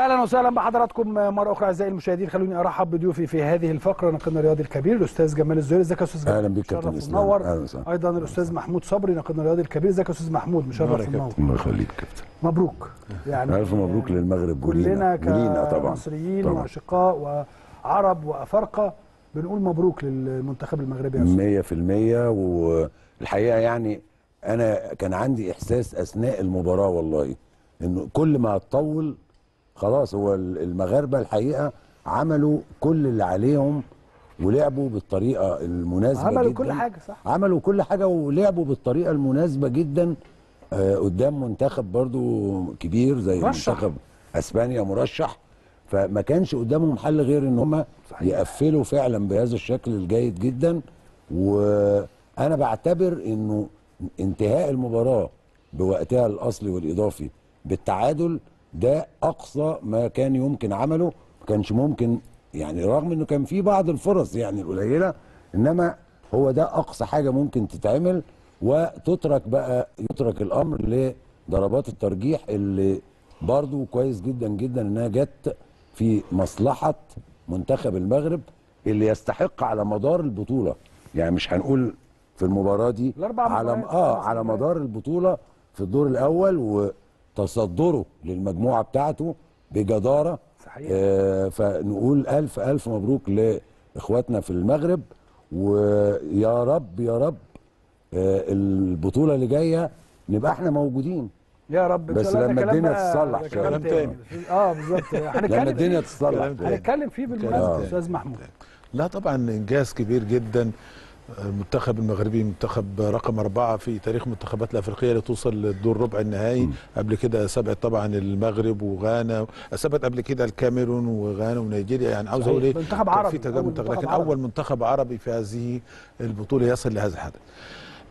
أهلا وسهلا بحضراتكم مرة أخرى أعزائي المشاهدين. خلوني أرحب بضيوفي في هذه الفقرة. ناقدنا الرياضي الكبير الأستاذ جمال الزهير. إزيك يا أستاذ جمال؟ أهلا مشرف كابتن إسلام. وسهلا. أيضا الأستاذ محمود صبري ناقدنا الرياضي الكبير. إزيك يا أستاذ محمود؟ مشرف منور. الله يخليك كابتن. مبروك. يعني ألف مبروك للمغرب. كلنا كمصريين. وأشقاء وعرب وأفارقة بنقول مبروك للمنتخب المغربي يا أستاذ. 100% والحقيقة يعني أنا كان عندي إحساس أثناء المباراة والله إنه كل ما تطول خلاص هو المغاربة الحقيقة عملوا كل اللي عليهم ولعبوا بالطريقة المناسبة عملوا جدا كل حاجة صح عملوا كل حاجة ولعبوا بالطريقة المناسبة جدا آه، قدام منتخب برضو كبير زي مرشح. منتخب أسبانيا مرشح فما كانش قدامهم حل غير إن هم. يقفلوا فعلا بهذا الشكل الجيد جدا وأنا بعتبر إنه انتهاء المباراة بوقتها الأصلي والإضافي بالتعادل ده أقصى ما كان يمكن عمله ما كانش ممكن يعني رغم إنه كان في بعض الفرص يعني القليلة إنما هو ده أقصى حاجة ممكن تتعمل وتترك بقى يترك الأمر لضربات الترجيح اللي برضو كويس جدا جدا إنها جت في مصلحة منتخب المغرب اللي يستحق على مدار البطولة يعني مش هنقول في المباراة دي على آه على. مدار البطولة في الدور الأول وتصدره للمجموعة بتاعته بجدارة صحيح. آه فنقول ألف ألف مبروك لإخواتنا في المغرب ويا رب يا رب آه البطولة اللي جاية نبقى إحنا موجودين يا رب بس شاء الله. ده لما الدنيا تتصلح. كلام كلام تاني آه بالظبط لما هنتكلم الدنيا فيه. تتصلح. هنتكلم فيه بالمناسبة آه. أستاذ محمود لا طبعا إنجاز كبير جدا المنتخب المغربي منتخب رقم أربعة في تاريخ المنتخبات الأفريقية لتوصل للدور ربع النهائي. قبل كده سبقت طبعا المغرب وغانا سبقت قبل كده الكاميرون وغانا ونيجيريا. يعني عاوز. أقول إيه؟ منتخب عربي، في تجارب أول منتخب منتخب لكن عربي. أول منتخب عربي في هذه البطولة يصل لهذا الحدث.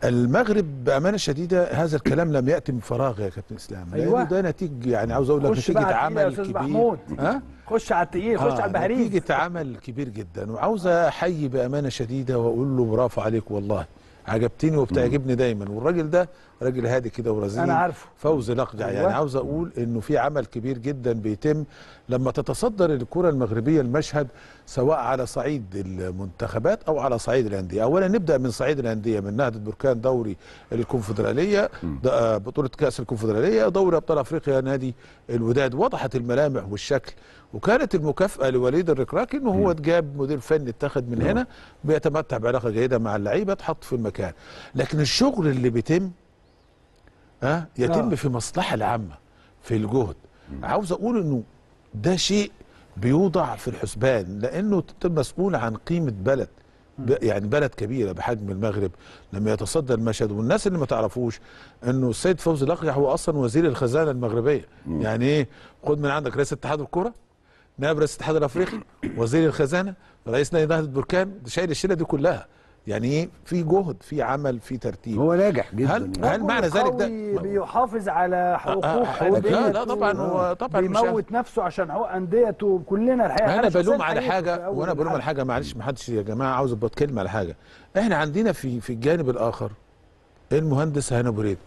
المغرب بأمانة شديدة هذا الكلام لم يأتي من فراغ يا كابتن إسلام. أيوة. ده نتيجة يعني عاوز أقول لك يا عمل كبير. محمود. ها؟ خش على التقيل خش على البهاريز. نتيجة عمل كبير جدا. وعاوز أحيي بأمانة شديدة وأقول له برافو عليك والله. عجبتني وبتعجبني دايما. والراجل ده راجل هادي كده ورزين أنا عارفه. فوز لقجع أيوة. يعني عاوز أقول إنه في عمل كبير جدا بيتم لما تتصدر الكرة المغربية المشهد سواء على صعيد المنتخبات أو على صعيد الأندية. اولا نبدأ من صعيد الأندية من نهضه بركان دوري الكونفدرالية آه، بطولة كأس الكونفدرالية دوري أبطال أفريقيا نادي الوداد. وضحت الملامح والشكل وكانت المكافأة لوليد الركراكي إنه هو جاب مدير فني اتخذ من هنا بيتمتع بعلاقة جيدة مع اللعيبة اتحط في المكان. لكن الشغل اللي بيتم ها؟ يتم آه. في المصلحه العامة في الجهد. عاوز أقول إنه ده شيء بيوضع في الحسبان لأنه مسؤول عن قيمة بلد ب- يعني بلد كبيرة بحجم المغرب. لما يتصدى المشهد والناس اللي ما تعرفوش إنه السيد فوزي الاقجع هو أصلا وزير الخزانة المغربية. يعني إيه؟ خد من عندك رئيس اتحاد الكرة نائب رئيس الاتحاد الأفريقي وزير الخزانة رئيس نادي نهضه بركان ده شايل الشيله دي كلها. يعني إيه في جهد في عمل في ترتيب هو ناجح جدا هل- يعني. هل معنى ذلك ده- بيحافظ على حقوق آه، آه، أنديته. لا لا طبعا هو طبعا مش بيموت نفسه عشان حقوق انديته كلنا الحقيقة أنا بلوم على حاجة وأنا بلوم على. حاجة معلش ما حدش يا جماعة عاوز ابقى اتكلم على حاجة إحنا عندنا في في الجانب الآخر المهندس هنا بريد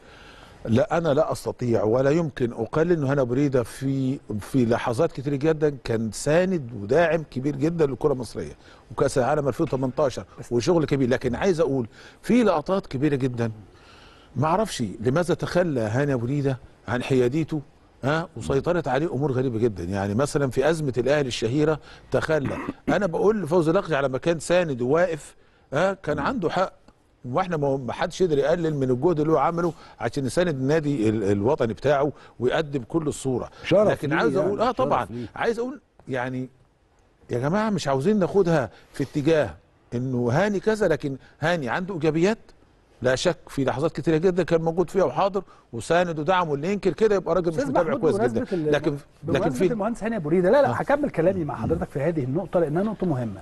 لا أنا لا أستطيع ولا يمكن. اقلل إنه هنا بريدة في في لحظات كتير جدا كان ساند وداعم كبير جدا للكرة المصرية وكأس العالم 2018 وشغل كبير. لكن عايز أقول في لقطات كبيرة جدا. ما أعرفش لماذا تخلى هاني ابو ريده عن حياديته ها وسيطرت عليه أمور غريبة جدا. يعني مثلا في أزمة الأهلي الشهيرة تخلى. أنا بقول لفوزي لقجع على مكان ساند وواقف ها كان عنده حق. وإحنا ما ما حدش يقدر يقلل من الجهد اللي هو عمله عشان يساند النادي ال- الوطني بتاعه ويقدم كل الصورة. شرف لكن ليه عاوز يعني، أقول آه طبعا. عايز أقول يعني يا جماعة مش عاوزين ناخدها في اتجاه إنه هاني كذا لكن هاني عنده إيجابيات لا شك في لحظات كتيرة جدا كان موجود فيها وحاضر وساند ودعم واللي ينكر كده يبقى راجل مش متابع كويس جدا. لكن لكن في المهندس هاني أبو ريدة لا لا آه. هكمل كلامي مع حضرتك في هذه النقطة لأنها نقطة مهمة.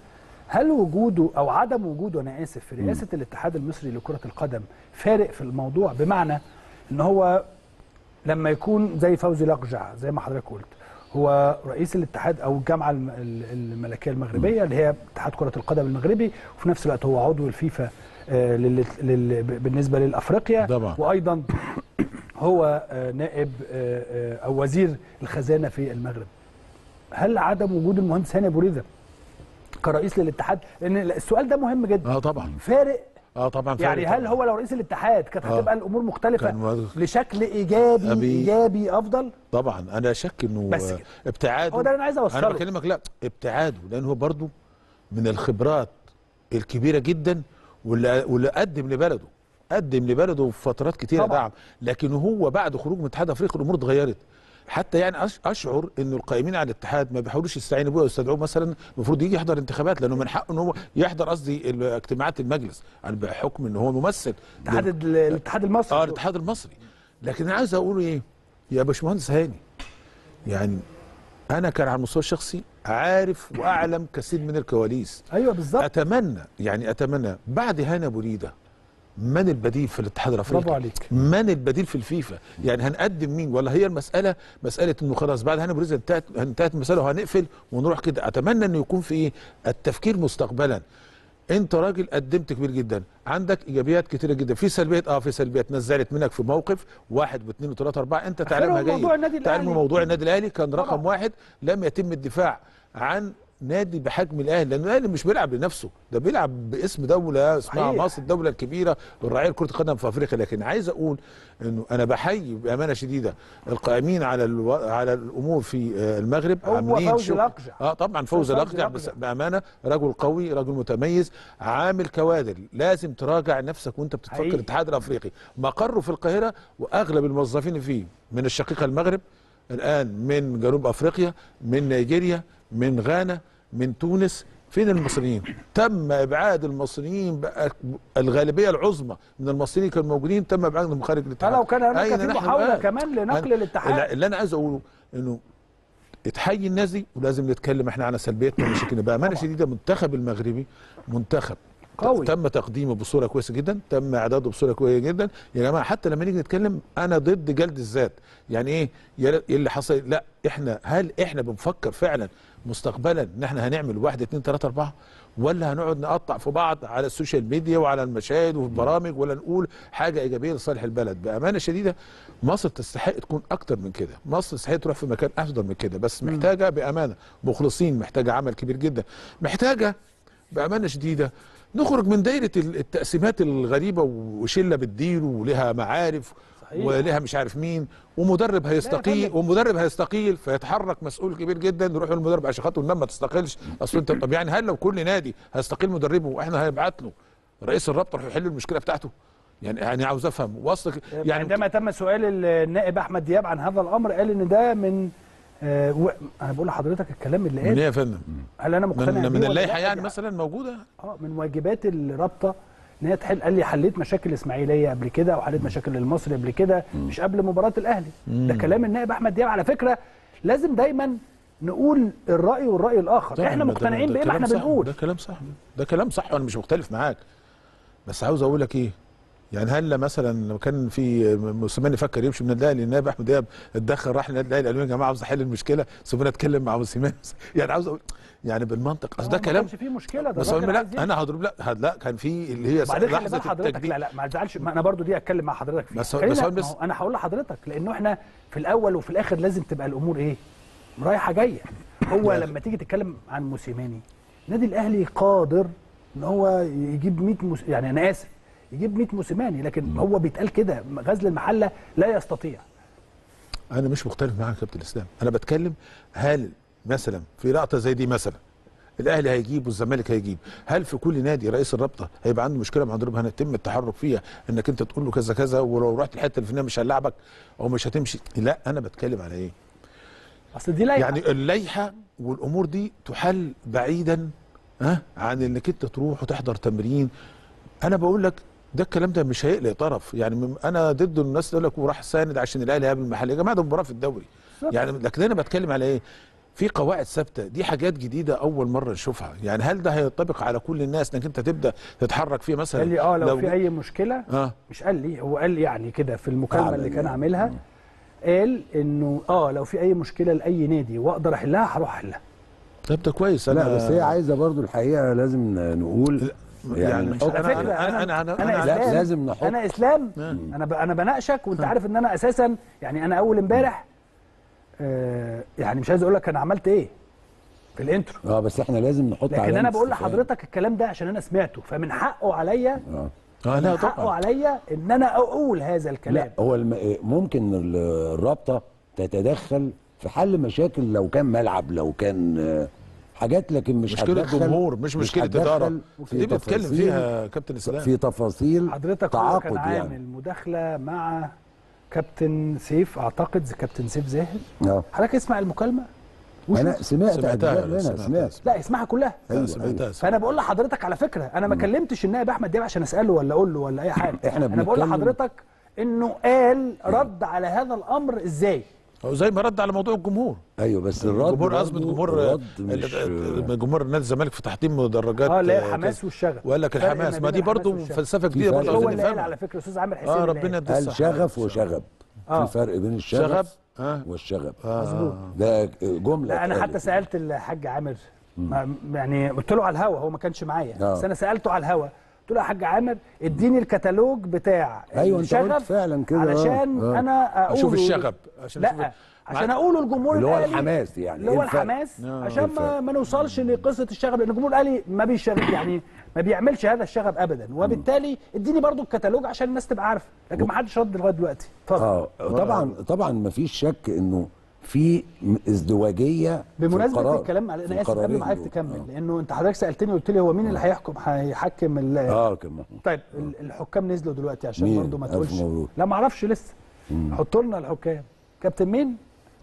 هل وجوده أو عدم وجوده أنا آسف في رئاسة الاتحاد المصري لكرة القدم فارق في الموضوع بمعنى إن هو لما يكون زي فوزي لقجع زي ما حضرتك قلت هو رئيس الاتحاد أو الجامعة الم- ال- الملكية المغربية اللي هي اتحاد كرة القدم المغربي وفي نفس الوقت هو عضو الفيفا آه، بالنسبة للأفريقيا طبعا. وأيضا هو آه، نائب آه، أو وزير الخزانة في المغرب. هل عدم وجود المهندس هاني أبو ريده كرئيس للاتحاد لأن السؤال ده مهم جدا آه طبعا فارق آه طبعا يعني فارق هل طبعاً. هو لو رئيس الاتحاد كانت آه. هتبقى الأمور مختلفة. لشكل إيجابي أبي- إيجابي أفضل طبعا أنا شك إنه بس كده. ابتعاده هو ده اللي أنا عايز أنا أوصله بكلمك لا ابتعاده لأن هو برضو من الخبرات الكبيرة جدا واللي واللي قدم لبلده قدم لبلده في فترات كتيرة طبعاً. دعم لكن هو بعد خروج من الاتحاد الافريقي الأمور اتغيرت حتى يعني أشعر إنه القائمين على الاتحاد ما بيحاولوش يستعينوا بيه ويستدعوه مثلا المفروض يجي يحضر انتخابات لأنه من حقه إن هو يحضر قصدي اجتماعات المجلس. يعني بحكم إن هو ممثل اتحاد ال- الاتحاد المصري. آه الاتحاد المصري. لكن أنا عايز أقول إيه؟ يا باشمهندس هاني يعني أنا كان على المستوى الشخصي عارف وأعلم كثير من الكواليس. أيوه بالظبط. أتمنى يعني أتمنى بعد هاني ابو ريده من البديل في الاتحاد الأفريقي؟ برافو عليك. من البديل في الفيفا؟ يعني هنقدم مين؟ ولا هي المسألة؟ مسألة إنه خلاص بعد هاني ريده انتهت انتهت المسألة وهنقفل ونروح كده. أتمنى إنه يكون في إيه؟ التفكير مستقبلا. أنت راجل قدمت كبير جدا. عندك إيجابيات كتيرة جدا. في سلبيات؟ آه في سلبيات. نزلت منك في موقف واحد واثنين وثلاثة أربعة. أنت تعلمها جيد تعلم. موضوع النادي الأهلي. كان رقم. واحد. لم يتم الدفاع عن نادي بحجم الأهلي لأن الأهلي مش بيلعب لنفسه ده بيلعب باسم دولة اسمها. مصر الدولة الكبيره والرعايه لكره القدم في أفريقيا لكن عايز أقول إنه أنا بحيي بأمانة شديدة القائمين على ألو... على الأمور في آه، المغرب هو شغل- الأقجع. آه طبعا فوز الأقجع بس. بأمانة رجل قوي رجل متميز عامل كوادر لازم تراجع نفسك وأنت حقيقي. الاتحاد الأفريقي مقره في القاهرة وأغلب الموظفين فيه من الشقيقة المغرب الآن من جنوب أفريقيا من نيجيريا من غانا من تونس فين المصريين؟ تم إبعاد المصريين بقى الغالبية العظمى من المصريين كانوا موجودين تم ابعادهم خارج الاتحاد. فلو كان هناك في محاولة؟ كمان لنقل الاتحاد. اللي أنا عايز أقوله إنه اتحيي الناس دي ولازم نتكلم إحنا عن سلبياتنا ومشاكلنا. بأمانة. شديدة المنتخب المغربي منتخب. قوي. تم تقديمه بصورة كويسة جدا تم إعداده بصورة كويسة جدا. يا جماعة حتى لما نيجي نتكلم أنا ضد جلد الذات. يعني إيه؟ إيه اللي حصل لا إحنا هل إحنا بنفكر فعلا مستقبلا إن إحنا هنعمل واحد اتنين تلاتة أربعة؟ ولا هنقعد نقطع في بعض على ال social media وعلى المشاهد وفي البرامج ولا نقول حاجة إيجابية لصالح البلد؟ بأمانة شديدة مصر تستحق تكون أكتر من كده. مصر تستحق تروح في مكان أفضل من كده. بس محتاجة بأمانة مخلصين محتاجة عمل كبير جدا. محتاجة بأمانة شديدة نخرج من دايرة ال- التقسيمات الغريبة وشلة بتدير ولها معارف صحيح. ولها مش عارف مين ومدرب هيستقيل. ومدرب هيستقيل فيتحرك مسؤول كبير جدا يروح للمدرب عشان خاطر ما تستقيلش أصل أنت طب يعني هل لو كل نادي هيستقيل مدربه وإحنا هنبعت له رئيس الرابطة يروح يحل المشكلة بتاعته يعني يعني عاوز أفهم وصل يعني يعني عندما تم سؤال النائب أحمد دياب عن هذا الأمر قال إن ده من آه و... أنا بقول لحضرتك الكلام اللي من إيه قال يا فندم؟ هل أنا مقتنع من, من اللائحه لا؟ يعني مثلا موجودة؟ آه من واجبات الرابطة إن هي تحل. قال لي حليت مشاكل الاسماعيليه قبل كده وحليت مشاكل المصري قبل كده مش قبل مباراة الأهلي. ده كلام النائب أحمد دياب على فكرة. لازم دايما نقول الرأي والرأي الآخر. إحنا مقتنعين بايه ما إحنا بنقول. ده كلام صح ده كلام صح وأنا مش مختلف معاك. بس عاوز أقول لك إيه؟ يعني هل مثلا لو كان في موسيماني فكر يمشي من النادي الاهلي النائب أحمد دياب اتدخل راح للنادي الاهلي قال لهم يا جماعة عاوز أحل المشكلة سيبونا اتكلم مع موسيماني يعني عاوز أقول يعني بالمنطق. أصل ده ما كلام كانش فيه مشكلة ده بس لا. أنا هضرب لا لا كان في اللي هي بال لحظة حضرتك لا لا ما تزعلش. ما أنا برضو دي اتكلم مع حضرتك فيها. بس بس ما بس- أنا هقول لحضرتك لأنه إحنا في الأول وفي الآخر لازم تبقى الأمور إيه؟ رايحة جاية. هو لما تيجي تتكلم عن موسيماني النادي الأهلي قادر إن هو يجيب 100 موس... يعني أنا آسف يجيب 100 موسيماني لكن هو بيتقال كده غزل المحلة لا يستطيع. أنا مش مختلف معاك يا كابتن الإسلام. أنا بتكلم هل مثلا في لقطة زي دي مثلا الأهلي هيجيب والزمالك هيجيب هل في كل نادي رئيس الرابطة هيبقى عنده مشكلة مع مدرب هيتم التحرك فيها إنك أنت تقول له كذا كذا ولو رحت الحتة الفلانية مش هنلعبك أو مش هتمشي. لا أنا بتكلم على إيه؟ أصل دي لائحه يعني اللائحة والأمور دي تحل بعيدا ها عن إنك أنت تروح وتحضر تمرين. أنا بقول لك ده الكلام ده مش هيقلق طرف. يعني أنا ضد الناس تقول لك وراح ساند عشان الأهلي قابل المحل يا جماعة ده مباراة في الدوري. يعني لكن أنا بتكلم على إيه؟ في قواعد ثابتة. دي حاجات جديدة أول مرة نشوفها. يعني هل ده هينطبق على كل الناس إنك أنت تبدأ تتحرك فيه مثلا؟ قال لي آه لو, في أي مشكلة. آه. مش قال لي هو قال لي يعني كده في المكالمة اللي كان. عاملها. قال إنه آه لو في أي مشكلة لأي نادي وأقدر أحلها هروح أحلها. طب ده كويس. لا بس هي عايزة برضو الحقيقة لازم نقول يعني, يعني مش أنا فكرة أنا أنا أنا, أنا أنا, لا إسلام. لازم نحط أنا إسلام. آه. أنا ب... أنا بناقشك وأنت عارف إن أنا أساسا يعني أنا أول إمبارح آه يعني مش عايز أقول لك أنا عملت إيه في الإنترو. آه بس إحنا لازم نحط لكن أنا بقول. لحضرتك الكلام ده عشان أنا سمعته فمن حقه عليا آه. آه لا من حقه طبعا. عليا إن أنا أقول هذا الكلام. لا هو الم... ممكن ال- الرابطة تتدخل في حل مشاكل لو كان ملعب لو كان آه، حاجات لكن مش مشكلة جمهور مش مشكلة إدارة. في دي بتتكلم تفاصيل- فيها كابتن إسلام. في تفاصيل حضرتك تعاقد كان عامل يعني. مداخلة مع كابتن سيف أعتقد كابتن سيف زاهر. آه. حضرتك اسمع المكالمة؟ أنا. سمعت سمعتها منها سمعتها. سمعت. لا اسمعها كلها. أيوة، سمعتها فأنا بقول لحضرتك على فكرة أنا ما كلمتش النائب أحمد دياب عشان أسأله ولا أقول له ولا أي حاجة. إحنا أنا بقول لحضرتك إنه قال رد على هذا الأمر إزاي؟ هو زي ما رد على موضوع الجمهور أيوه بس الرد جمهور ازمه برضه جمهور الرد مش ال- جمهور نادي الزمالك في تحطيم مدرجات آه لا آه، الحماس. والشغف وقال لك الحماس ما دي برضه. فلسفة جديده. برضه هو اللي قال. على فكرة أستاذ عامر حسين آه ربنا قال. يدي قال. شغف وشغب آه. في فرق بين الشغف آه والشغب مظبوط ده جملة لا أنا. حتى سألت الحاج عامر يعني قلت له على الهوا هو ما كانش معايا آه. بس أنا سألته على الهوا قلت له يا حاج عامر اديني الكتالوج بتاع قلت الشغف فعلا كده،. علشان آه. أنا أقول أشوف الشغب عشان أشوف- لا عشان أقوله الجمهور اللي هو الحماس يعني. اللي إيه هو؟ الحماس آه. عشان إيه ما؟ ما نوصلش لقصة الشغب لأن الجمهور الأهلي ما بيشغب يعني ما بيعملش هذا الشغب ابدا وبالتالي اديني برضو الكتالوج عشان الناس تبقى عارفة لكن ما حدش رد لغاية دلوقتي اتفضل آه طبعا طبعا ما فيش شك إنه في ازدواجية في بمناسبة القرار الكلام على في أنا اسف قبل ما حضرتك. تكمل لأنه أنت حضرتك سألتني قلت لي هو مين اللي هيحكم هيحكم ال- آه كمان طيب ال- الحكام نزلوا دلوقتي عشان مين؟ برضه ما تقولش. مبروك. لا ما أعرفش لسه. حطوا لنا الحكام. كابتن مين؟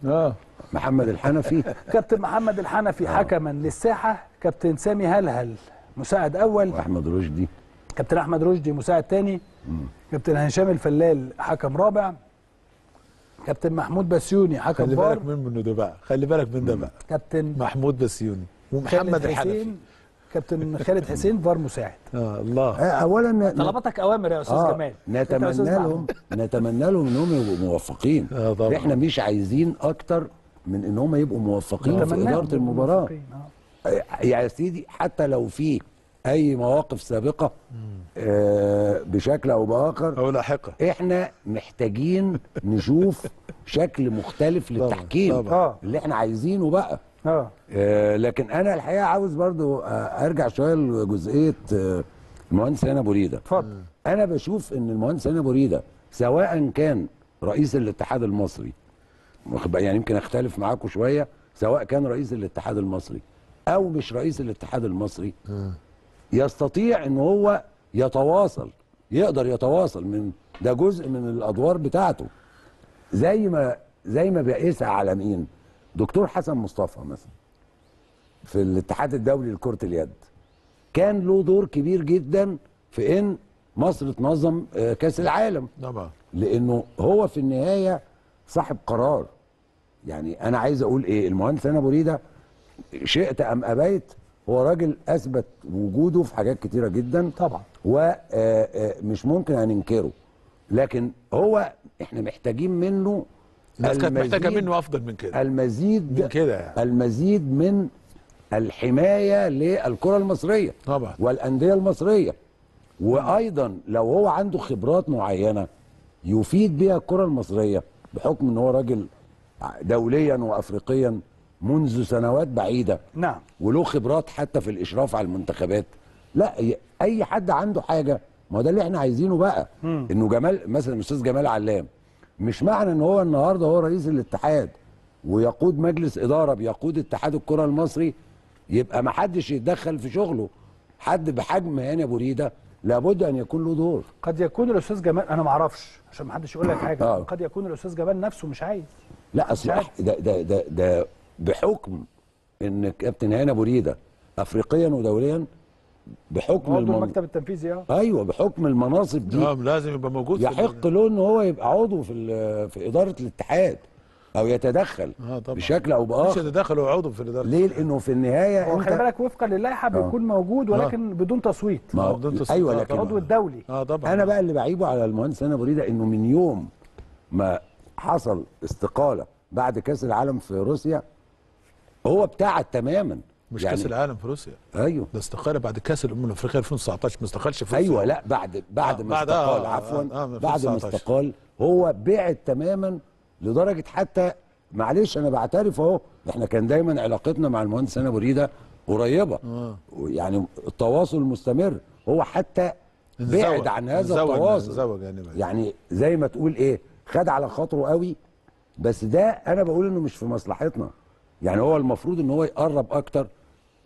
آه. محمد الحنفي. كابتن محمد الحنفي حكما للساحة. كابتن سامي هلهل مساعد أول. وأحمد رشدي. كابتن أحمد رشدي مساعد تاني. كابتن هشام الفلال حكم رابع. كابتن محمود بسيوني حكم خلي بالك من منه ده بقى؟ خلي بالك من ده بقى. كابتن محمود بسيوني ومحمد الحنفي حسين كابتن خالد حسين فار مساعد. آه الله. آه اولا طلباتك أوامر يا أستاذ آه يا نتمنى لهم نتمنى لهم انهم يبقوا موفقين. آه طبعا. إحنا مش عايزين أكتر من إن هم يبقوا موفقين في إدارة يبقوا المباراة. موفقين، آه. يا سيدي حتى لو في أي مواقف سابقة آه بشكل أو بآخر أو لاحقة. إحنا محتاجين نشوف شكل مختلف للتحكيم طبعاً. آه. اللي إحنا عايزينه بقى. آه. آه لكن أنا الحقيقة عاوز برضو آه أرجع شوية لجزئية آه المهندس هنا بريدة. اتفضل. أنا بشوف إن المهندس هنا بريدة سواء كان رئيس الاتحاد المصري يعني يمكن أختلف معاكم شوية سواء كان رئيس الاتحاد المصري أو مش رئيس الاتحاد المصري يستطيع إن هو يتواصل يقدر يتواصل من ده جزء من الأدوار بتاعته. زي ما زي ما بيقيسها على مين؟ دكتور حسن مصطفى مثلا في الاتحاد الدولي لكرة اليد. كان له دور كبير جدا في إن مصر تنظم آه، كأس العالم. طبعا. لأنه هو في النهاية صاحب قرار. يعني أنا عايز أقول إيه؟ المهندس أنا بريدة شئت أم أبيت هو راجل أثبت وجوده في حاجات كتيرة جدا. طبعا. ومش ممكن هننكره لكن هو إحنا محتاجين منه الناس كانت محتاجة المزيد- منه أفضل من كده. المزيد من كده يعني. المزيد من الحماية للكرة المصرية طبعا. والأندية المصرية. وأيضا لو هو عنده خبرات معينة يفيد بها الكرة المصرية بحكم إن هو راجل دوليا وافريقيا. منذ سنوات بعيدة. نعم. وله خبرات حتى في الإشراف على المنتخبات. لا أي حد عنده حاجة ما هو ده اللي إحنا عايزينه بقى. إنه جمال مثلا الأستاذ جمال علام مش معنى إن هو النهارده هو رئيس الاتحاد ويقود مجلس إدارة بيقود اتحاد الكرة المصري يبقى ما حدش يتدخل في شغله. حد بحجم هاني أبو ريدة لابد أن يكون له دور. قد يكون الأستاذ جمال أنا ما أعرفش عشان ما حدش يقول لك حاجة. آه. قد يكون الأستاذ جمال نفسه مش عايز. لا أصل ده ده ده, ده بحكم إن كابتن هاني أبو ريدة افريقيا ودوليا بحكم عضو المن... المكتب التنفيذي آه. أيوه بحكم المناصب دي آه لازم يبقى موجود في يحق له إن هو يبقى عضو في ال- في إدارة الاتحاد أو يتدخل آه طبعا. بشكل أو مش باخر يتدخل وعضو في الإدارة. ليه؟ لأنه في النهاية هو خلي انت بالك وفقا للائحة بيكون موجود ولكن بدون تصويت. ما هو- بدون تصويت. أيوه آه، لكن العضو الدولي. آه طبعا. أنا بقى اللي بعيبه على المهندس هاني أبو ريدة إنه من يوم ما حصل استقالة بعد كأس العالم في روسيا هو ابتعد تماما مش كأس العالم في روسيا أيوه ده استقال بعد كأس الأمم الأفريقية 2019 ما استقالش في روسيا أيوه لا بعد بعد آه، ما استقال آه، عفوا آه، آه، بعد ما 2019. استقال هو بعد تماما لدرجة حتى معلش أنا بعترف أهو إحنا كان دايما علاقتنا مع المهندس هاني ابو ريده قريبة آه. يعني التواصل مستمر هو حتى بعد. عن هذا انزوج- التواصل انزوج يعني. يعني زي ما تقول إيه خد على خاطره قوي بس ده أنا بقول إنه مش في مصلحتنا يعني هو المفروض إن هو يقرب أكتر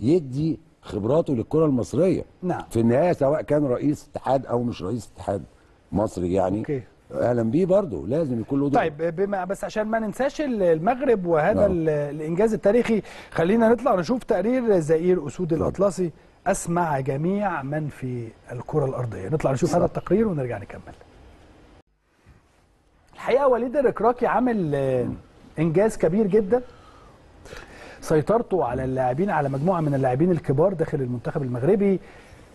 يدي خبراته للكرة المصرية. نعم. في النهاية سواء كان رئيس اتحاد أو مش رئيس اتحاد مصري يعني أوكي. أهلا بيه برضه لازم يكون له دور. طيب بما بس عشان ما ننساش المغرب وهذا نعم. ال- الإنجاز التاريخي خلينا نطلع نشوف تقرير زئير أسود الأطلسي. أسمع جميع من في الكرة الأرضية. نطلع نشوف هذا التقرير ونرجع نكمل. الحقيقة وليد الركراكي عامل آه، إنجاز كبير جدا. سيطرته على اللاعبين على مجموعة من اللاعبين الكبار داخل المنتخب المغربي.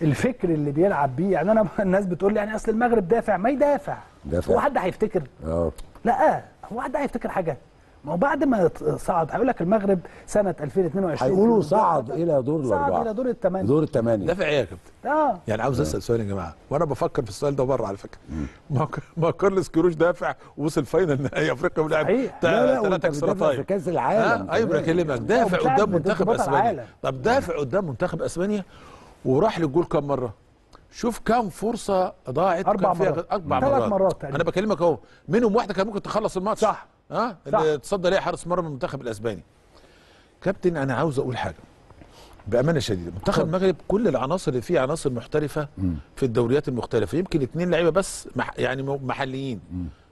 الفكر اللي بيلعب بيه يعني أنا الناس بتقول لي يعني أصل المغرب دافع ما يدافع. دافع. هو حد هيفتكر؟ آه. لا هو حد هيفتكر حاجة؟ ما هو بعد ما صعد هيقول لك المغرب سنة 2022 هيقولوا صعد إلى دور صعد الاربعه إلى دور الثمانية. دور الثمانية. دافع إيه يا كابتن؟ آه. يعني عاوز أسأل سؤال يا جماعة. وأنا بفكر في السؤال ده بره على فكرة. ما ما كارلوس كيروش دافع ووصل فاينل نهائي أفريقيا ولعب صحيح. لا لا ثلاث وأنت أكسترا بتدافع في كأس العالم. أيوه. بكلمك. دافع قدام منتخب أسبانيا. طب دافع قدام منتخب أسبانيا وراح للجول كم مرة؟ شوف كم فرصة ضاعت فيها مرات. أربع ثلاث مرات, مرات. أنا بكلمك أهو. منهم واحدة كان ممكن تخلص الماتش. صح. ها؟ صح. اللي تصدى ليها حارس مرمى المنتخب الأسباني. كابتن أنا عاوز أقول حاجة. بأمانة شديدة منتخب المغرب كل العناصر اللي فيه عناصر محترفة في الدوريات المختلفة. يمكن اثنين لعيبة بس مح يعني محليين.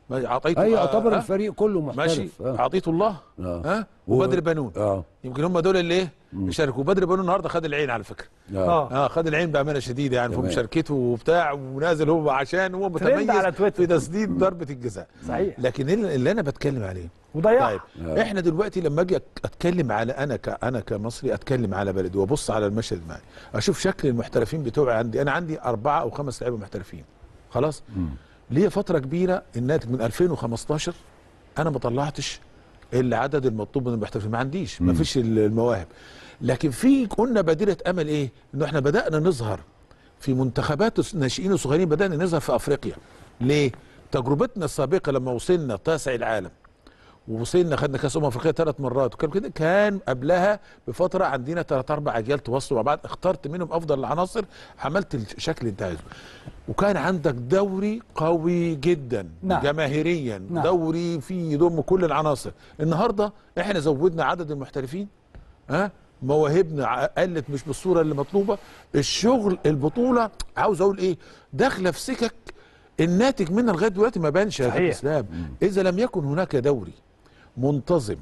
ما- عطيته أيوه آه، يعتبر آه، الفريق كله محترف. ماشي. آه. عطيته الله. آه. ها؟ و- وبدر بنون آه. يمكن هم دول اللي إيه؟ يشاركوا. بدر بنون النهارده خد العين على فكرة. آه. آه. خد العين بأمانة شديدة يعني في. مشاركته وبتاع ونازل هو عشان هو متميز على تويتر. في تسديد ضربة الجزاء. صحيح. لكن اللي أنا بتكلم عليه. وضيعها. طيب آه. إحنا دلوقتي لما أجي أتكلم على أنا ك أنا كمصري أتكلم على بلدي وأبص على المشهد معي. أشوف شكل المحترفين بتوعي عندي. أنا عندي أربعة أو خمس لعيبة محترفين. خلاص؟ ليا فترة كبيرة الناتج من 2015 أنا ما طلعتش العدد المطلوب من المحترفين. ما عنديش. ما فيش المواهب. لكن في قلنا بادره أمل إيه؟ إنه إحنا بدأنا نظهر في منتخبات الناشئين الصغيرين بدأنا نظهر في أفريقيا. ليه؟ تجربتنا السابقة لما وصلنا تاسع العالم ووصلنا خدنا كأس أمم أفريقيا ثلاث مرات وكان كده كان قبلها بفترة عندنا ثلاث أربع أجيال تواصلوا مع بعض اخترت منهم أفضل العناصر عملت الشكل اللي أنت عايزه. وكان عندك دوري قوي جدا نعم. جماهيريا نعم. دوري فيه يضم كل العناصر. النهارده إحنا زودنا عدد المحترفين ها؟ مواهبنا قلت مش بالصورة اللي مطلوبة. الشغل البطولة عاوز أقول إيه؟ داخلة في سكك الناتج منها لغاية دلوقتي ما بانش يا إسلام. إذا لم يكن هناك دوري منتظم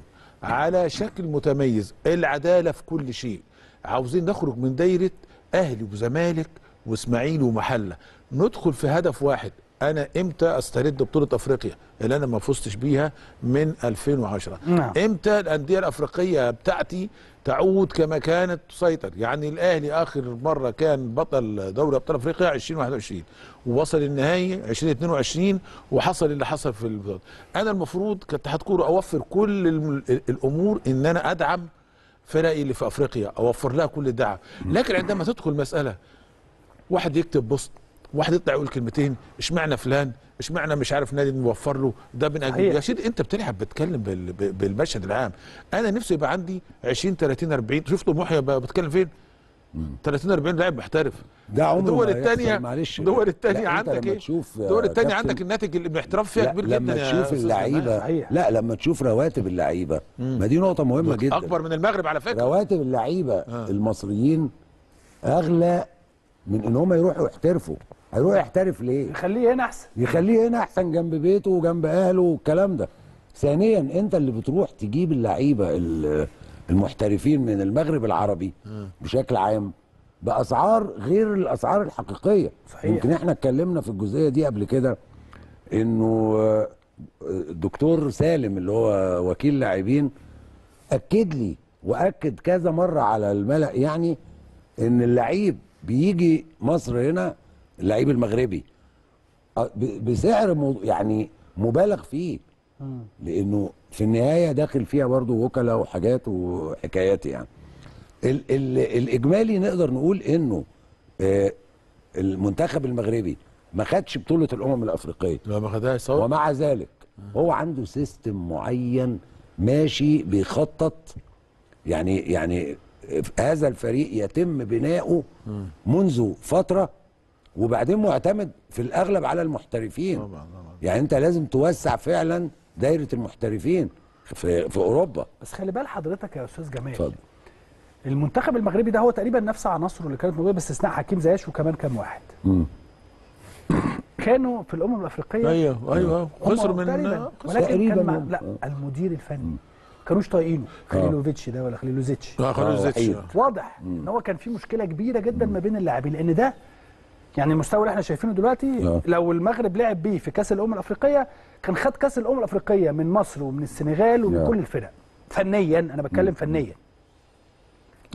على شكل متميز العدالة في كل شيء عاوزين نخرج من دايرة أهلي وزمالك واسماعيلي ومحلة. ندخل في هدف واحد. أنا إمتى أسترد بطولة أفريقيا؟ اللي أنا ما فزتش بيها من 2010 نعم. إمتى الأندية الأفريقية بتاعتي تعود كما كانت تسيطر. يعني الأهلي آخر مرة كان بطل دوري أبطال أفريقيا 2021 ووصل النهائي 2022 وحصل اللي حصل في البطولة. أنا المفروض كاتحاد كورة أوفر كل الأمور إن أنا أدعم فرقي اللي في أفريقيا أوفر لها كل الدعم. لكن عندما تدخل مسألة واحد يكتب بوست واحد يطلع يقول كلمتين إشمعنى فلان؟ اشمعنى مش عارف نادي موفر له ده من أجل. يا سيدي أنت بتلعب بتتكلم بالمشهد العام. أنا نفسي يبقى عندي 20 30 40 شفت طموحي بقى بتتكلم فين؟ 30 40 لاعب محترف. ده عمره الدول الثانية معلش. الدول الثانية عندك لما إيه؟ الدول الثانية عندك الناتج الاحتراف فيها كبير لما جدا يا تشوف اللعيبة. لا لما تشوف رواتب اللعيبة. ما دي نقطة مهمة جدا. اكبر من المغرب على فكرة. رواتب اللعيبة آه. المصريين أغلى من إن هم يروحوا يحترفوا. هيروح يحترف ليه؟ خليه هنا أحسن. يخليه هنا أحسن جنب بيته وجنب أهله والكلام ده. ثانيا أنت اللي بتروح تجيب اللعيبة ال- المحترفين من المغرب العربي بشكل عام بأسعار غير الأسعار الحقيقية. صحيح. يمكن إحنا اتكلمنا في الجزئية دي قبل كده إنه آه، الدكتور سالم اللي هو وكيل لاعبين أكد لي وأكد كذا مرة على الملأ يعني إن اللعيب بيجي مصر هنا اللعيب المغربي. ب- بسعر مو- يعني مبالغ فيه. لأنه في النهاية داخل فيها برضو وكلاء وحاجات وحكايات يعني. ال ال الإجمالي نقدر نقول إنه آه، المنتخب المغربي ما خدش بطولة الأمم الأفريقية. لا ما خدهاش ومع ذلك هو عنده سيستم معين ماشي بيخطط. يعني يعني هذا الفريق يتم بناؤه منذ فترة وبعدين معتمد في الأغلب على المحترفين. طبعا طبعا. يعني أنت لازم توسع فعلا دايرة المحترفين في في أوروبا. بس خلي بال حضرتك يا أستاذ جمال اتفضل. المنتخب المغربي ده هو تقريبا نفس عناصره اللي كانت موجودة باستثناء حكيم زياش وكمان كام واحد. مم. كانوا في الأمم الأفريقية أيوه أيوه هم خسروا من تقريبا. خسروا. ولكن تقريباً كان مع. لا المدير الفني. كانوش طايقينه. خليلوفيتش ده ولا خليلوزيتش؟ آه خلاص آه،. واضح إن هو كان في مشكلة كبيرة جدا ما بين اللاعبين لأن ده يعني المستوى اللي إحنا شايفينه دلوقتي آه. لو المغرب لعب بيه في كأس الأمم الأفريقية كان خد كأس الأمم الأفريقية من مصر ومن السنغال ومن آه. كل الفرق فنيا أنا بتكلم فنيا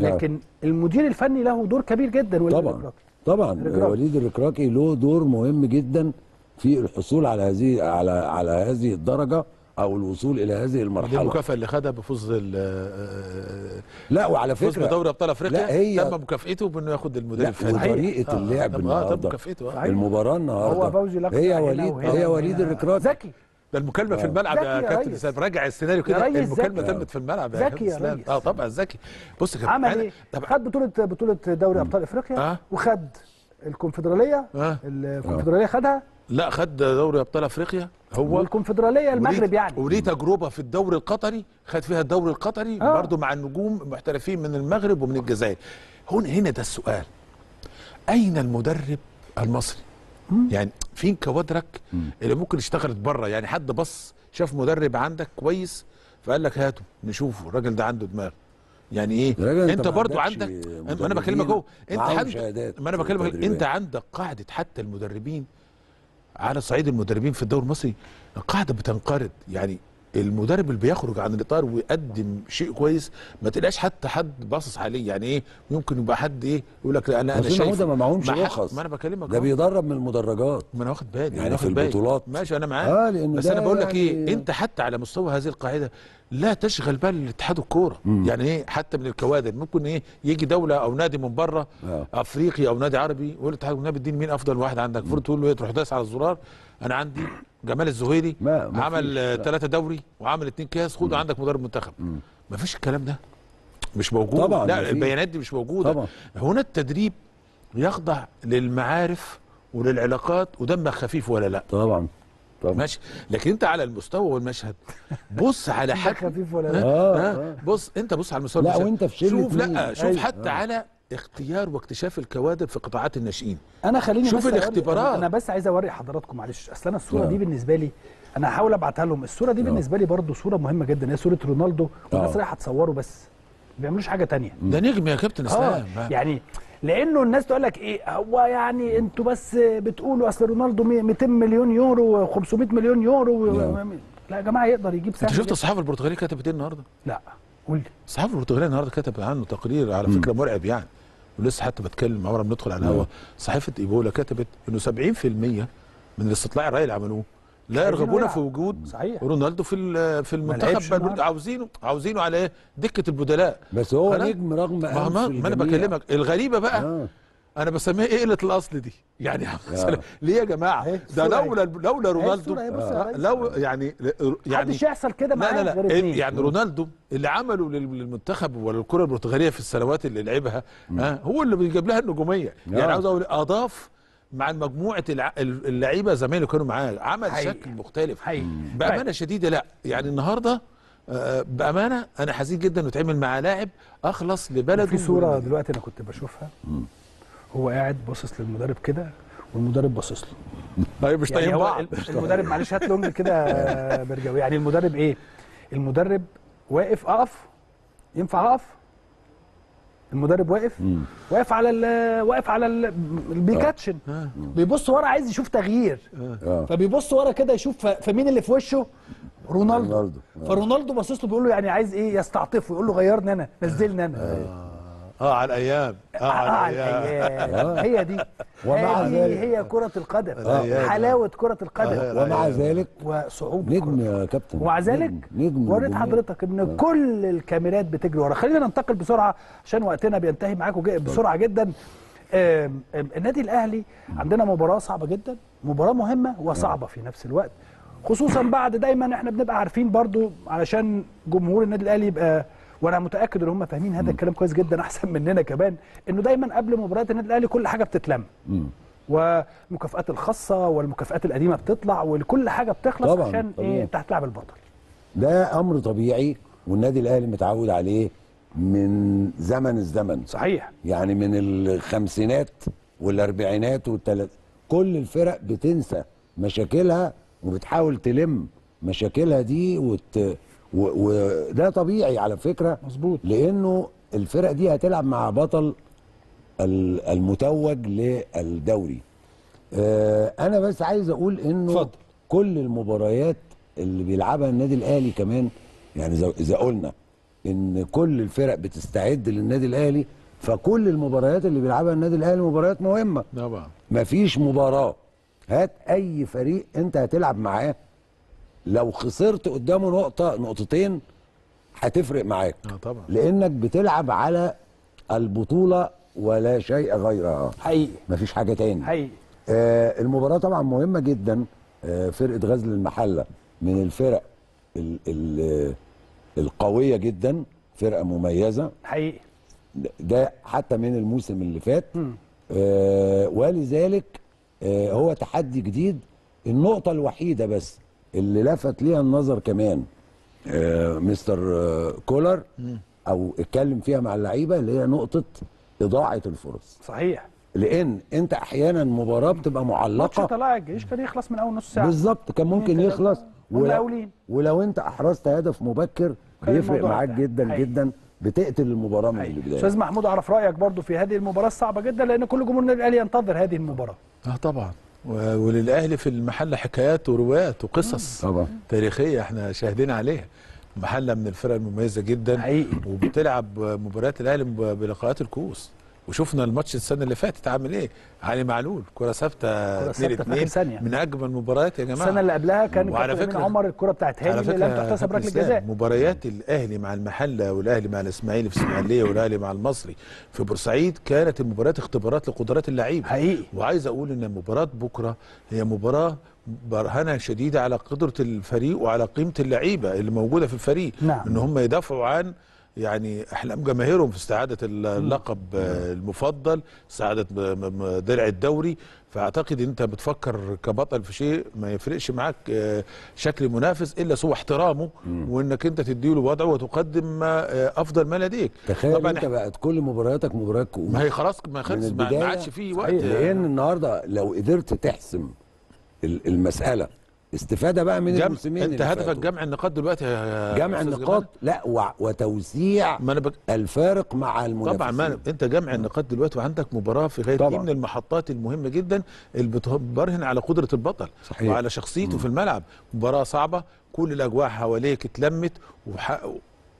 آه. لكن المدير الفني له دور كبير جدا وليد طبعا الركراكي. طبعا الركراكي. وليد الركراكي له دور مهم جدا في الحصول على هذه على على هذه الدرجة أو الوصول إلى هذه دي المرحله المكافأة اللي خدها بفوز ال- آه، لا وعلى فوز فكره بدوري أبطال أفريقيا لا، هي- تم مكافئته بأنه ياخد المدير لا الفني وطريقة آه، اللعب تم النهارده آه. المباراة النهارده هو فوزي هي وليد هي. وليد الركراكي ذكي ده المكالمة في آه. الملعب يا كابتن. اسلام راجع السيناريو يا كده ريس المكالمة. تمت في الملعب ذكي يا اسلام ريس. آه طبعا ذكي بص يا كابتن عمل إيه؟ خد بطوله بطولة دوري أبطال أفريقيا آه. وخد الكونفدرالية آه. الكونفدرالية خدها لا خد دوري أبطال أفريقيا. هو والكونفدرالية المغرب وليه- يعني. وليه تجربة في الدوري القطري؟ خد فيها الدوري القطري آه. برضه مع النجوم محترفين من المغرب ومن الجزائر. هنا هنا ده السؤال. أين المدرب المصري؟ يعني فين كوادرك اللي ممكن اشتغلت بره؟ يعني حد بص شاف مدرب عندك كويس فقال لك هاته نشوفه. الراجل ده عنده دماغ. يعني إيه؟ انت ما برضو عندك ما أنا بكلمك أهو. أنت عندك شهادات. ما أنا بكلمك. أنت عندك قاعدة حتى المدربين على صعيد المدربين في الدوري المصري القاعده بتنقرض يعني المدرب اللي بيخرج عن الإطار ويقدم شيء كويس ما تلاقيش حتى حد باصص عليه يعني إيه ممكن يبقى حد إيه يقول لك لا أنا أنا شايف ما معهمش رخص. ما أنا بكلمك ده. بيدرب من المدرجات ما أنا واخد بالي يعني في. البطولات. ماشي أنا معاك آه، بس أنا بقول لك إيه يعني- أنت حتى على مستوى هذه القاعدة لا تشغل بال اتحاد الكورة. يعني إيه؟ حتى من الكوادر. ممكن إيه؟ يجي دولة أو نادي من بره آه. أفريقي أو نادي عربي يقول الاتحاد النادي الدين مين أفضل واحد عندك؟ المفروض تقول له إيه؟ تروح دايس على الزرار. أنا عندي جمال الزهيري ما- ما عمل. ثلاثة دوري وعمل اتنين كاس. خد عندك مدرب منتخب. ما فيش الكلام ده. مش موجود. طبعاً لا. البيانات دي مش موجودة. طبعاً. هنا التدريب يخضع للمعارف وللعلاقات ودمك خفيف ولا لا. طبعا. طبعا ماشي لكن انت على المستوى والمشهد بص على حد خفيف ولا لا آه،؟ آه. بص انت بص على المستوى لا، والمشهد. وانت في شوف لا؟ شوف أيوة. حتى على اختيار واكتشاف الكوادر في قطاعات الناشئين أنا خليني شوف بس الاختبارات. أنا بس عايز أوري حضراتكم معلش أصل أنا الصورة آه. دي بالنسبة لي أنا هحاول أبعتها لهم الصورة دي بالنسبة لي برضو صورة مهمة جدا هي صورة رونالدو والناس آه. رايحة تصوره بس ما بيعملوش حاجة تانية ده نجم يا كابتن آه إسلام يعني لأنه الناس تقول لك إيه هو يعني أنتوا بس بتقولوا اصل رونالدو 200 مليون يورو و500 مليون يورو و... لا. يا جماعة يقدر يجيب سهل انت شفت. الصحافة البرتغالية كتبت إيه النهارده؟ لا قول لي. الصحافة البرتغالية النهارده كتبت عنه تقرير على فكرة مرعب يعني ولسه حتى بتكلم عمر ما ندخل على الهوا. صحيفة إيبولا كتبت إنه 70% من الاستطلاع الرأي اللي عملوه لا يرغبون. في وجود صحيح. رونالدو في ال- في المنتخب. عاوزينه عاوزينه على إيه؟ دكة البدلاء بس هو نجم رغم ما, ما, ما أنا. بكلمك الغريبة بقى آه. أنا بسميها إيه قلة الأصل دي يعني مثلا ليه يا جماعة ده لولا لولا رونالدو آه،. لو يعني يعني محدش يحصل كده معاه لا لا لا يعني رونالدو اللي عمله لل- للمنتخب ولا الكره البرتغالية في السنوات اللي لعبها ها هو اللي بيجيب لها النجومية يعني آه. عاوز أقول أضاف مع مجموعة اللعيبة زمايله كانوا معاه. عمل حقيقي. شكل مختلف. حقيقي. بأمانة شديدة لا. يعني النهارده آه، بأمانة أنا حزين جدا انه يتعمل مع لاعب أخلص لبلده في صورة. دلوقتي أنا كنت بشوفها. هو قاعد باصص للمدرب كده والمدرب باصص له. طيب مش يعني طايقين بعض. المدرب معلش هات لونج كده برجاوي. يعني المدرب إيه؟ المدرب واقف أقف ينفع أقف؟ المدرب واقف واقف على ال واقف على ال بيكاتشن. بيبص ورا عايز يشوف تغيير. آه. فبيبص ورا كده يشوف فمين اللي في وشه؟ رونالدو. رونالدو. فرونالدو باصص له بيقول له يعني عايز إيه؟ يستعطفه يقول له غيرني أنا نزلني أنا. آه على الأيام. آه آه، على الأيام. الأيام. هي دي. ومع هذه ذلك- هي كرة القدم. الأيام. حلاوة كرة القدم. ومع ذلك وصعوبة نجم كرة يا كابتن. ومع ذلك نجم, وريت. حضرتك إن كل الكاميرات بتجري ورا. خلينا ننتقل بسرعة عشان وقتنا بينتهي معاكم بسرعة جدا. آم، آم، النادي الأهلي عندنا مباراة صعبة جدا. مباراة مهمة وصعبة في نفس الوقت. خصوصا بعد دايما إحنا بنبقى عارفين برضو علشان جمهور النادي الأهلي يبقى وأنا متاكد ان هم فاهمين هذا الكلام كويس جدا احسن مننا كمان انه دايما قبل مباريات النادي الاهلي كل حاجة بتتلم. مم. والمكافآت الخاصة والمكافآت القديمة بتطلع وكل حاجة بتخلص طبعاً، عشان طبيعي. إيه انت هتلعب البطل. ده أمر طبيعي والنادي الأهلي متعود عليه من زمن الزمن. صحيح. يعني من الخمسينات والأربعينات والتلات كل الفرق بتنسى مشاكلها وبتحاول تلم مشاكلها دي وت... و... وده طبيعي على فكرة. مظبوط. لأنه الفرق دي هتلعب مع بطل ال- المتوج للدوري. آه أنا بس عايز أقول إنه اتفضل. كل المباريات اللي بيلعبها النادي الأهلي كمان يعني إذا- إذا قلنا إن كل الفرق بتستعد للنادي الأهلي فكل المباريات اللي بيلعبها النادي الأهلي مباريات مهمة. طبعا. مفيش مباراة. هات أي فريق أنت هتلعب معاه لو خسرت قدامه نقطة نقطتين هتفرق معاك. آه طبعا. لأنك بتلعب على البطولة ولا شيء غيرها. حقيقي. مفيش حاجة تاني. حقيقي. آه المباراة طبعا مهمة جدا. آه فرقة غزل المحلة من الفرق ال ال القوية جدا. فرقة مميزة. حقيقي. ده حتى من الموسم اللي فات. آه ولذلك آه هو تحدي جديد. النقطة الوحيدة بس اللي لفت ليها النظر كمان آه مستر آه كولر أو اتكلم فيها مع اللعيبة اللي هي نقطة إضاعة الفرص صحيح لأن أنت أحيانا مباراة بتبقى ماتش معلقة طلائع الجيش كان يخلص من أول نص ساعة بالظبط كان ممكن يخلص. ولو. ولو أنت أحرزت هدف مبكر بيفرق معاك. جدا حقيقي. جدا بتقتل المباراة من حقيقي. البداية أستاذ محمود أعرف رأيك برضو في هذه المباراة الصعبة جدا لأن كل جمهور النادي الأهلي ينتظر هذه المباراة آه طبعا وللاهلي في المحلة حكايات وروايات وقصص طبعا. تاريخية إحنا شاهدين عليها. محلة من الفرق المميزة جدا حقيقي. وبتلعب مباريات الأهلي بلقاءات الكؤوس. وشفنا الماتش السنة اللي فاتت عامل إيه؟ علي معلول كرة ثابتة كرة 2 ثابتة في آخر 2 ثانية. من أجمل المباريات يا جماعة. السنة اللي قبلها كان وعلى فكرة- عمر الكرة بتاعت هاني اللي فكرة لم تحتسب ركله جزاء. مباريات الأهلي مع المحلة والأهلي مع الإسماعيلي في اسماعيليه والأهلي مع المصري في بورسعيد كانت المباريات اختبارات لقدرات اللعيبه حقيقي. وعايز أقول إن مباراه بكرة هي مباراة برهنه شديدة على قدرة الفريق وعلى قيمة اللعيبة اللي موجودة في الفريق. نعم. إن هم يدافعوا عن يعني احلام جماهيرهم في استعادة اللقب المفضل استعادة درع الدوري. فأعتقد أنت بتفكر كبطل في شيء ما يفرقش معاك آه، شكل منافس إلا سوى احترامه وإنك أنت تديله وضعه وتقدم آه، أفضل ما لديك. تخيل طبعا أنت بقت كل مبارياتك مباريات كؤوس. ما هي خلاص ما خلص ما- عادش فيه وقت. لأن النهارده لو قدرت تحسم ال- المسألة استفادة بقى من جمع الموسمين أنت هدفك. جمع النقاط دلوقتي يا جمع النقاط؟ لا وع- وتوسيع ما أنا بك... الفارق مع المنافسين طبعا ما أنت جمع النقاط دلوقتي وعندك مباراة في غاية دي طبعا. من المحطات المهمة جدا اللي بتبرهن على قدرة البطل صحيح. وعلى شخصيته في الملعب مباراة صعبة كل الأجواء حواليك اتلمت وح...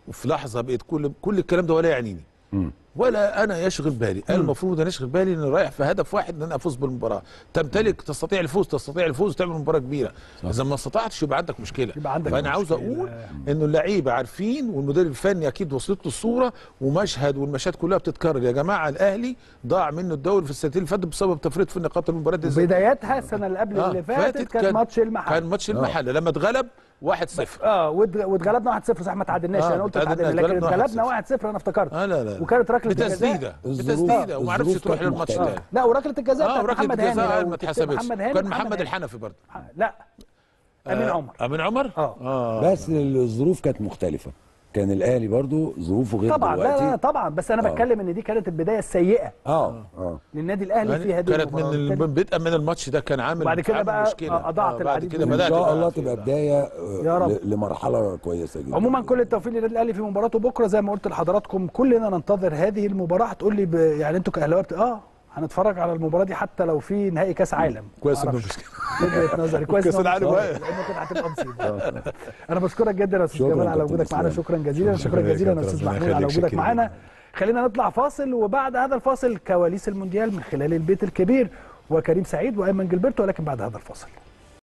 وفي لحظة بقيت كل كل الكلام ده ولا يعنيني مم. ولا أنا يشغل بالي. أنا المفروض أنا يشغل بالي ان رايح في هدف واحد إن أنا أفوز بالمباراة. تمتلك تستطيع الفوز تستطيع الفوز وتعمل مباراة كبيرة. إذا ما استطعتش يبقى عندك مشكلة. يبقى عندك فأنا عاوز مشكلة. أقول إنه اللعيبة عارفين والمدير الفني أكيد وصلت له الصورة ومشهد والمشاهد كلها بتتكرر. يا جماعة الأهلي ضاع منه الدوري في السنتين اللي فاتوا بسبب تفريط في نقاط المباريات دي. بدايتها السنة اللي قبل اللي فاتت كان ماتش المحل. كان ماتش المحله لما اتغلب 1-0 آه واتغ- واتغلبنا 1-0 صح؟ ما تعادلناش. آه، أنا قلت تعادلنا، لكن اتغلبنا اتغلبنا 1-0. 1-0 أنا افتكرت. آه لا لا وكانت ركله الجزاء. بتسديدة. بتسديده وما عرفتش الظروف تروح للماتش مختلفة. تاني لا وركله الجزاء آه بتاعت محمد هاني. ما اتحسبتش محمد هاني كان محمد. الحنفي برضه. لا. أمين عمر. أمين عمر؟ آه. آه. بس الظروف كانت مختلفة. كان الأهلي برضو ظروفه غير طبعا لا دلوقتي. لا طبعا بس أنا آه. بتكلم إن دي كانت البداية السيئة. آه. آه. للنادي الأهلي يعني في هذه كانت من بالتالي- بدءا من الماتش ده كان عامل وبعد كده بقى مشكلة. أضاعت بعد العديد كده من إن بدات شاء الله تبقى بداية آه، يا رب. لمرحلة كويسة جدا. عموما كل التوفيق للنادي الأهلي في مباراته بكرة زي ما قلت لحضراتكم كلنا ننتظر هذه المباراة. هتقول لي ب... يعني أنتوا كأهلاوية بت... آه. هنتفرج على المباراة دي حتى لو في نهائي كاس عالم. كويس إنه. مش وجهة نظري. كويس إنه العالم. لأنه هتبقى مصيبة. أنا بشكرك جدا يا أستاذ جمال على وجودك معانا. شكرا جزيلا. شكراً جزيلا يا أستاذ محمود على وجودك معانا. خلينا نطلع فاصل وبعد هذا الفاصل كواليس المونديال من خلال البيت الكبير وكريم سعيد وأيمن جilberto ولكن بعد هذا الفاصل.